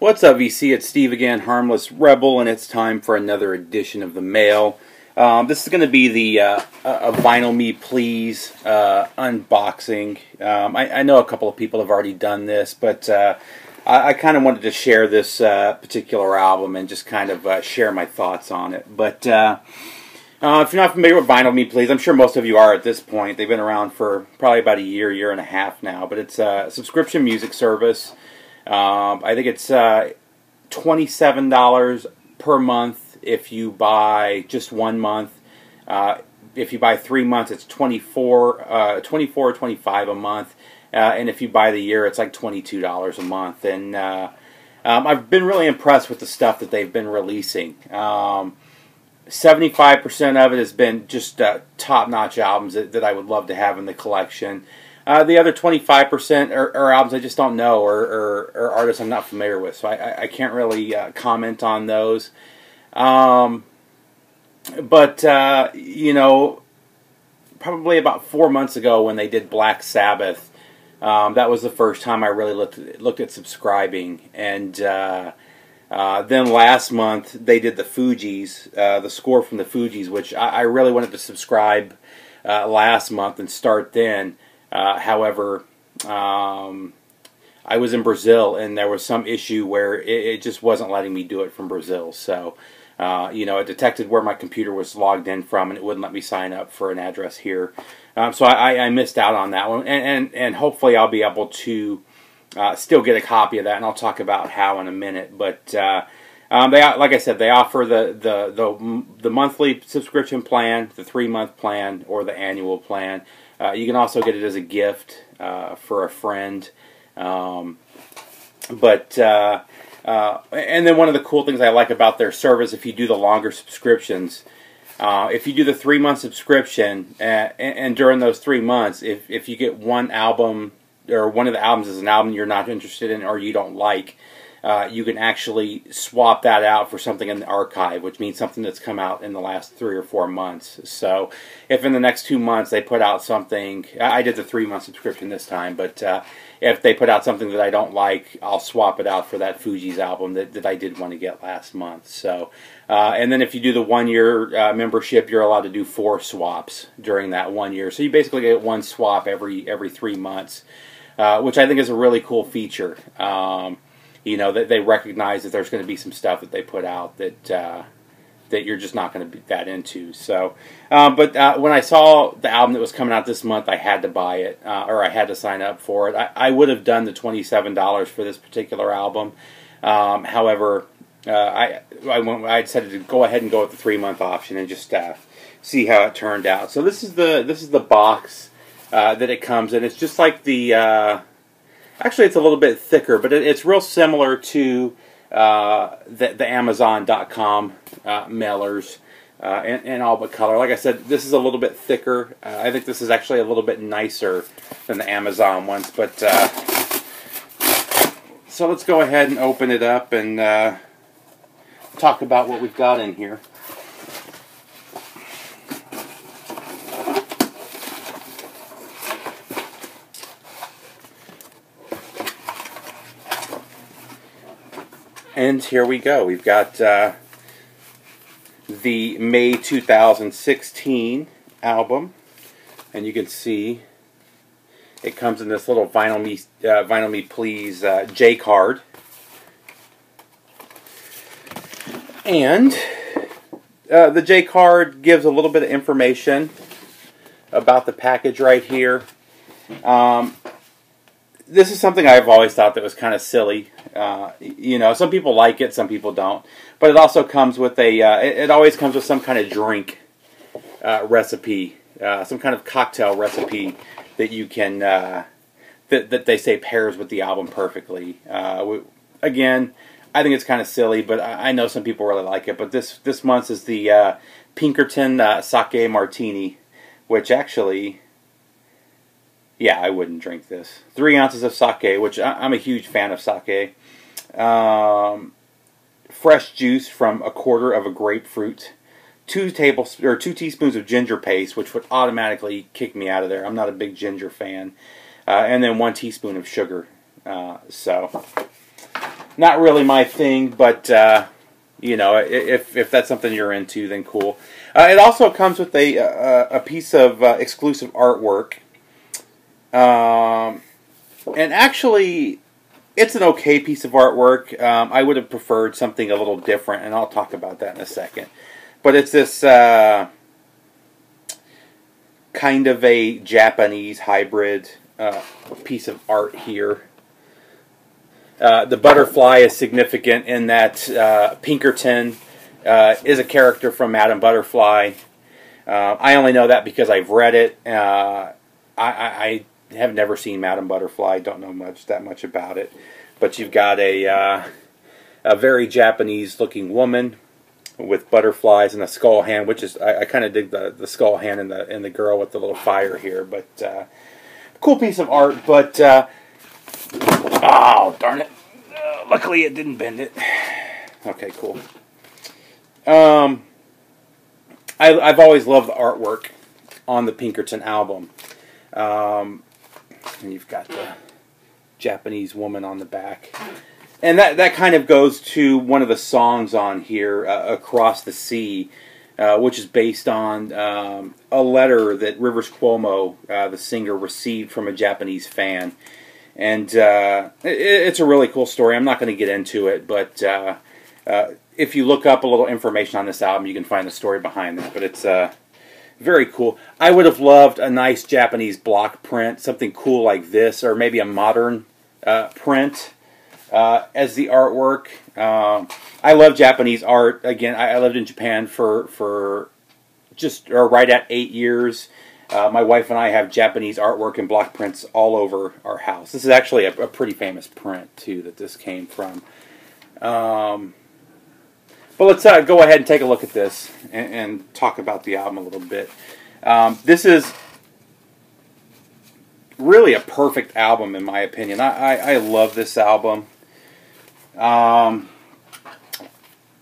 What's up, VC? It's Steve again, Harmless Rebel, and it's time for another edition of the mail. Um, this is going to be the uh, a Vinyl Me Please uh, unboxing. Um, I, I, know a couple of people have already done this, but uh, I, I kind of wanted to share this uh, particular album and just kind of uh, share my thoughts on it. But uh, if you're not familiar with Vinyl Me Please, I'm sure most of you are at this point. They've been around for probably about a year, year and a half now, but it's a subscription music service. Um, I think it's uh, $27 per month if you buy just one month. Uh, if you buy three months, it's 24 uh, 24 25 a month. Uh, and if you buy the year, it's like $22 a month. And uh, um, I've been really impressed with the stuff that they've been releasing. Um, 75% of it has been just uh, top notch albums that, that I would love to have in the collection. Uh, the other 25% are, are, albums I just don't know or, or, or, artists I'm not familiar with, so I, I can't really uh, comment on those. Um, but, uh, you know, probably about four months ago when they did Black Sabbath, um, that was the first time I really looked at, looked at subscribing. And uh, uh, then last month they did the Fugees, uh, the score from the Fugees, which I, I really wanted to subscribe last month and start then. Uh, however, um, I was in Brazil and there was some issue where it, it just wasn't letting me do it from Brazil. So, uh, you know, it detected where my computer was logged in from and it wouldn't let me sign up for an address here. Um, so I, I, missed out on that one. And, and, and hopefully I'll be able to uh, still get a copy of that. And I'll talk about how in a minute. But uh, um, they, like I said, they offer the, the, the, the monthly subscription plan, the three month plan, or the annual plan. Uh, you can also get it as a gift uh, for a friend. Um, but uh, uh, and then one of the cool things I like about their service, if you do the longer subscriptions, uh, if you do the three month subscription, and, and, during those three months, if if you get one album or one of the albums is an album you're not interested in or you don't like, uh, you can actually swap that out for something in the archive, which means something that's come out in the last three or four months. So, if in the next two months they put out something, I did the three month subscription this time, but uh, if they put out something that I don't like, I'll swap it out for that Fugees album that, that I did want to get last month. So, uh, and then if you do the one year uh, membership, you're allowed to do four swaps during that one year. So you basically get one swap every every three months, uh, which I think is a really cool feature. Um, you know that they recognize that there's going to be some stuff that they put out that uh, that you're just not going to be that into. So, um, but uh, when I saw the album that was coming out this month, I had to buy it uh, or I had to sign up for it. I, I would have done the twenty seven dollars for this particular album. Um, however, uh, I I, went, I decided to go ahead and go with the three month option and just uh, see how it turned out. So this is the this is the box uh, that it comes in. It's just like the Actually, it's a little bit thicker, but it, it's real similar to uh, the, the Amazon.com uh, mailers uh, in, in, all but color. Like I said, this is a little bit thicker. Uh, I think this is actually a little bit nicer than the Amazon ones. But uh, so let's go ahead and open it up and talk about what we've got in here. And here we go. We've got uh, the May 2016 album. And you can see it comes in this little Vinyl Me, uh, Vinyl Me Please uh, J card. And uh, the J card gives a little bit of information about the package right here. Um, this is something I've always thought that was kind of silly. Uh, you know, some people like it, some people don't. But it also comes with a. Uh, it, it, always comes with some kind of drink uh, recipe, uh, some kind of cocktail recipe that you can uh, that that they say pairs with the album perfectly. Uh, we, again, I think it's kind of silly, but I, I, know some people really like it. But this this month is the Pinkerton Sake Martini, which actually yeah, I wouldn't drink this. Three ounces of sake, which I'm a huge fan of sake. Um, fresh juice from a quarter of a grapefruit. Two tablespoons or two teaspoons of ginger paste, which would automatically kick me out of there. I'm not a big ginger fan. Uh, and then one teaspoon of sugar. Uh, so not really my thing, but uh, you know, if if that's something you're into, then cool. Uh, it also comes with a a, a piece of uh, exclusive artwork, um, and actually, it's an okay piece of artwork. Um, I would have preferred something a little different, and I'll talk about that in a second. But it's this uh, kind of a Japanese hybrid uh, piece of art here. Uh, the butterfly is significant in that uh, Pinkerton uh, is a character from Madame Butterfly. Uh, I only know that because I've read it. I, I, have never seen Madame Butterfly. Don't know much that much about it. But you've got a a very Japanese-looking woman with butterflies and a skull hand, which is I, I kind of dig the, the skull hand and the and the girl with the little fire here. But cool piece of art. But Oh, darn it. Uh, luckily it didn't bend it. Okay, cool. Um, I, have always loved the artwork on the Pinkerton album. Um, and you've got the Japanese woman on the back. And that, that kind of goes to one of the songs on here, uh, Across the Sea, uh, which is based on um, a letter that Rivers Cuomo, uh, the singer, received from a Japanese fan and uh, it, it's a really cool story. I'm not going to get into it, but uh, uh, if you look up a little information on this album, you can find the story behind it. But it's very cool. I would have loved a nice Japanese block print, something cool like this, or maybe a modern uh, print uh, as the artwork. Um, I love Japanese art. Again, I, I lived in Japan for for just or right at eight years. Uh, my wife and I have Japanese artwork and block prints all over our house. This is actually a, a pretty famous print, too, that this came from. Um, but let's uh, go ahead and take a look at this and, and talk about the album a little bit. Um, this is really a perfect album, in my opinion. I, I, I love this album. Um,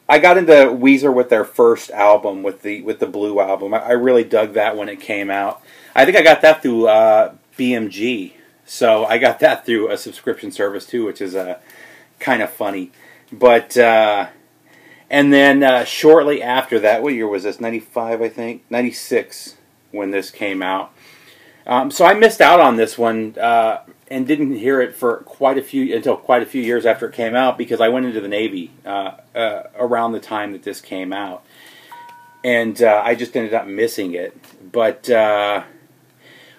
I got into Weezer with their first album, with the with the Blue album. I, I really dug that when it came out. I think I got that through uh, BMG, so I got that through a subscription service too, which is uh, kind of funny. But uh, and then uh, shortly after that, what year was this? Ninety five, I think. Ninety six when this came out. Um, so I missed out on this one uh, and didn't hear it for quite a few until quite a few years after it came out because I went into the Navy uh, uh, around the time that this came out, and uh, I just ended up missing it. But uh,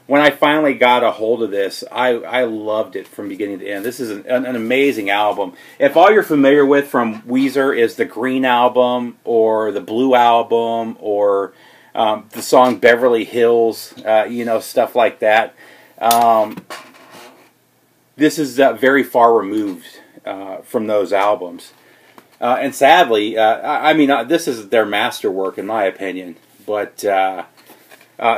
when I finally got a hold of this, I, I loved it from beginning to end. This is an, an amazing album. If all you're familiar with from Weezer is the Green album or the Blue album or um, the song Beverly Hills, uh, you know, stuff like that. Um, this is uh, very far removed uh, from those albums. Uh, and sadly, uh, I, I, mean, uh, this is their masterwork, in my opinion. But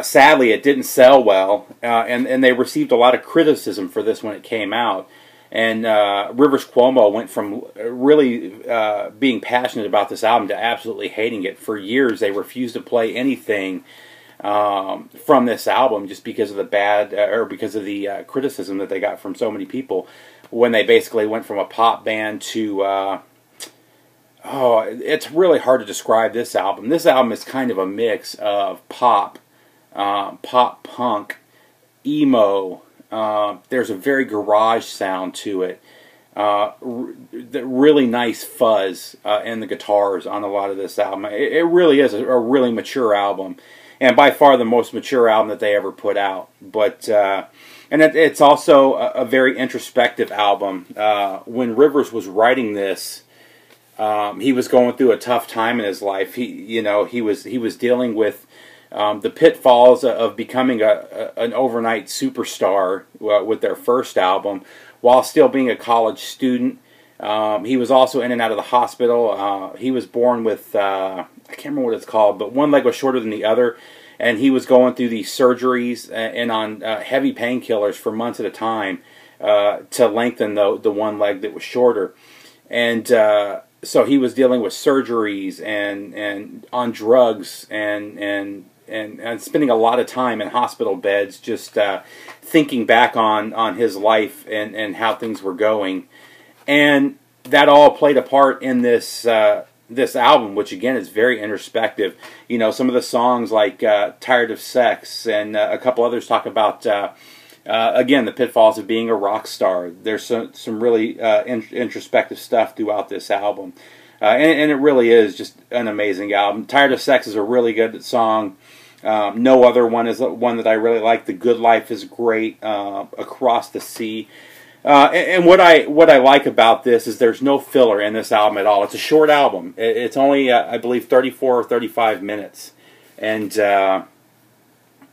sadly, it didn't sell well, and, and they received a lot of criticism for this when it came out. And uh, Rivers Cuomo went from really uh, being passionate about this album to absolutely hating it. For years, they refused to play anything um, from this album just because of the bad uh, or because of the uh, criticism that they got from so many people. When they basically went from a pop band to uh, oh, it's really hard to describe this album. This album is kind of a mix of pop, uh, pop punk, emo. Uh, there's a very garage sound to it. Uh, the really nice fuzz uh, in the guitars on a lot of this album. It, it really is a, a, really mature album, and by far the most mature album that they ever put out. But uh, and it, it's also a, a, very introspective album. Uh, when Rivers was writing this, um, he was going through a tough time in his life. He, you know, he was he was dealing with um, the pitfalls of becoming a, a an overnight superstar uh, with their first album, while still being a college student. Um, he was also in and out of the hospital. Uh, he was born with uh, I can't remember what it's called, but one leg was shorter than the other, and he was going through these surgeries and on uh, heavy painkillers for months at a time uh, to lengthen the the one leg that was shorter, and uh, so he was dealing with surgeries and and on drugs and and and, and spending a lot of time in hospital beds just uh, thinking back on, on his life and, and how things were going. And that all played a part in this uh, this album, which again is very introspective. You know, some of the songs like uh, "Tired of Sex" and uh, a couple others talk about. Uh, uh, again, the pitfalls of being a rock star. There's some, some really uh, in, introspective stuff throughout this album. And, and, it really is just an amazing album. Tired of Sex is a really good song. Um, no other one is one that I really like. The Good Life is great. Across the Sea uh, and, what I what I like about this is there's no filler in this album at all. It's a short album. It, it's only uh, I believe 34 or 35 minutes, and uh,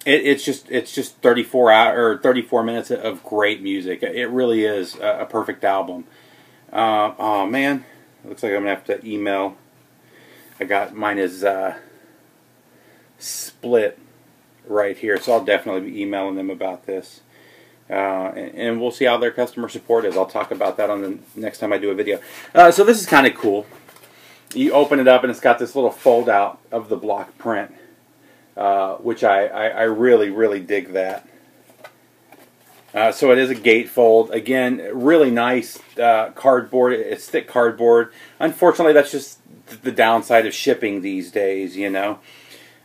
it, it's just it's just 34 hour, or 34 minutes of great music. It really is a, a perfect album. Uh, oh man, looks like I'm gonna have to email. I got mine is uh, split right here, so I'll definitely be emailing them about this. Uh, and, we'll see how their customer support is. I'll talk about that on the next time I do a video. Uh, so this is kind of cool. You open it up and it's got this little fold out of the block print, uh, which I, I, I, really, really dig that. Uh, so it is a gatefold. Again, really nice uh, cardboard. It's thick cardboard. Unfortunately, that's just the downside of shipping these days, you know.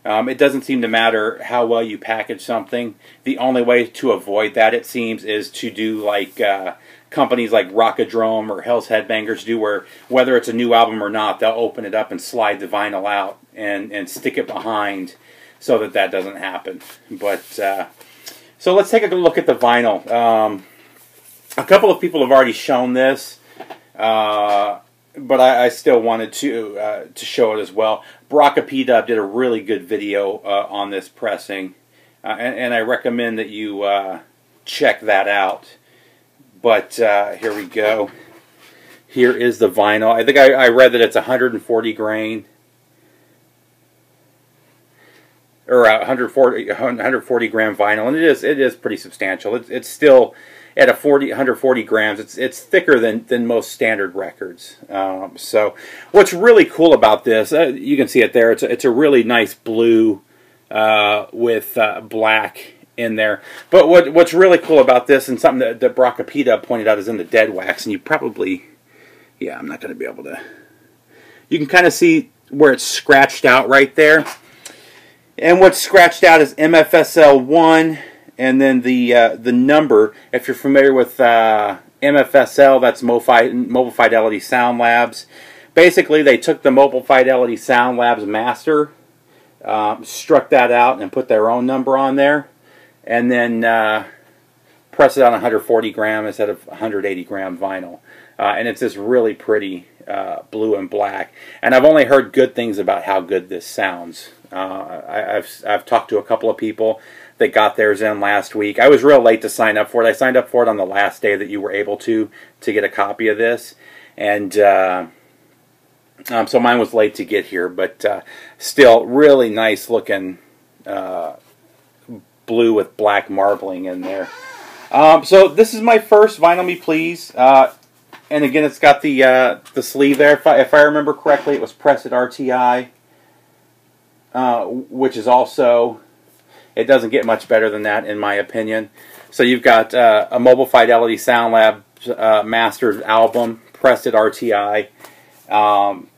Um, it doesn't seem to matter how well you package something. The only way to avoid that, it seems, is to do like uh, companies like Rockadrome or Hell's Headbangers do, where whether it's a new album or not, they'll open it up and slide the vinyl out and, and stick it behind so that that doesn't happen. But uh, so let's take a look at the vinyl. Um, a couple of people have already shown this. Uh, but I, I, still wanted to uh, to show it as well. Baraka P Dub did a really good video uh, on this pressing, uh, and, and, I recommend that you uh, check that out. But uh, here we go. Here is the vinyl. I think I, I read that it's 140 grain. Or 140, 140 gram vinyl, and it is it is pretty substantial. It's it's still at a 40, 140 grams. It's it's thicker than than most standard records. Um, so what's really cool about this, uh, you can see it there. It's a, it's a really nice blue uh, with uh, black in there. But what what's really cool about this, and something that, that Bracapita pointed out, is in the dead wax, and you probably, yeah, I'm not going to be able to. You can kind of see where it's scratched out right there. And what's scratched out is MFSL 1 and then the uh, the number. If you're familiar with uh, MFSL, that's Mobile Fidelity Sound Labs. Basically, they took the Mobile Fidelity Sound Labs master, um, struck that out, and put their own number on there, and then uh, press it on 140 gram instead of 180 gram vinyl. Uh, and it's this really pretty uh, blue and black. And I've only heard good things about how good this sounds. Uh, I, have I've talked to a couple of people that got theirs in last week. I was real late to sign up for it. I signed up for it on the last day that you were able to to get a copy of this, and uh, um, so mine was late to get here. But uh, still, really nice looking uh, blue with black marbling in there. Um, so this is my first Vinyl Me Please. Uh, and again, it's got the uh, the sleeve there. If I, if I remember correctly, it was pressed at RTI, uh, which is also it doesn't get much better than that, in my opinion. So you've got uh, a Mobile Fidelity Sound Lab uh, mastered album, pressed at RTI. Um,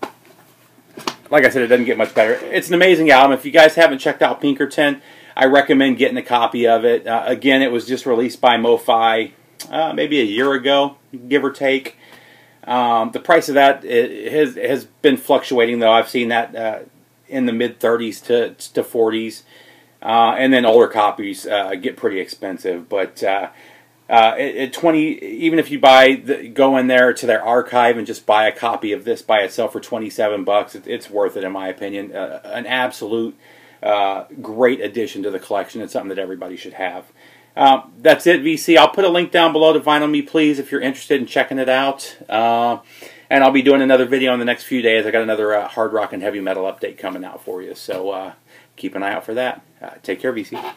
like I said, it doesn't get much better. It's an amazing album. If you guys haven't checked out Pinkerton, I recommend getting a copy of it. Uh, again, it was just released by MoFi uh, maybe a year ago, give or take. Um, the price of that has has been fluctuating, though. I've seen that uh, in the mid 30s to to 40s. Uh, and then older copies uh, get pretty expensive. But uh, uh at, 20, even if you buy, the, go in there to their archive and just buy a copy of this by itself for 27 bucks, it, it's worth it in my opinion. Uh, an absolute uh, great addition to the collection. It's something that everybody should have. Um, that's it, VC. I'll put a link down below to Vinyl Me Please if you're interested in checking it out. And I'll be doing another video in the next few days. I got another hard rock and heavy metal update coming out for you. So keep an eye out for that. Uh, take care, VC.